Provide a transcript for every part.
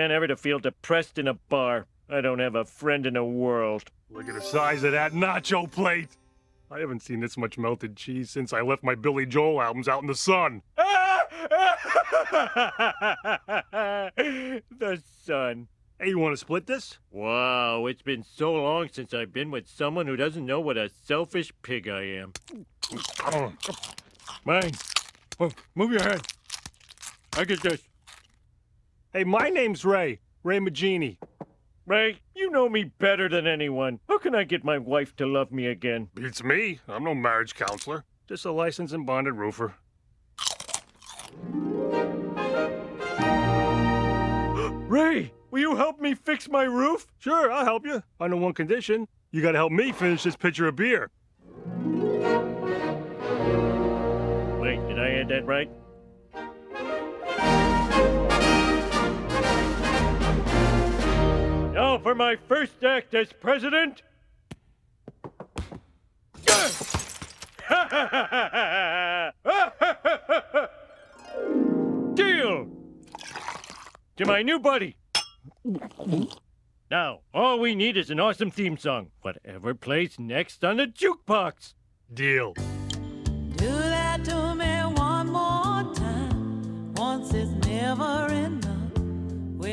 And ever to feel depressed in a bar. I don't have a friend in the world. Look at the size of that nacho plate. I haven't seen this much melted cheese since I left my Billy Joel albums out in the sun. the sun. Hey, you want to split this? Wow, it's been so long since I've been with someone who doesn't know what a selfish pig I am. Mine. Oh, move your head. I get this. Hey, my name's Ray. Ray Magini. Ray, you know me better than anyone. How can I get my wife to love me again? Beats me. I'm no marriage counselor. Just a licensed and bonded roofer. Ray, will you help me fix my roof? Sure, I'll help you. Under one condition. You gotta help me finish this pitcher of beer. Wait, did I add that right? For my first act as president. Deal! To my new buddy. Now, all we need is an awesome theme song. Whatever plays next on the jukebox. Deal. Do that to me one more time. Once is never enough.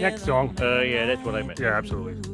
Next song. Uh, yeah, that's what I meant. Yeah, absolutely.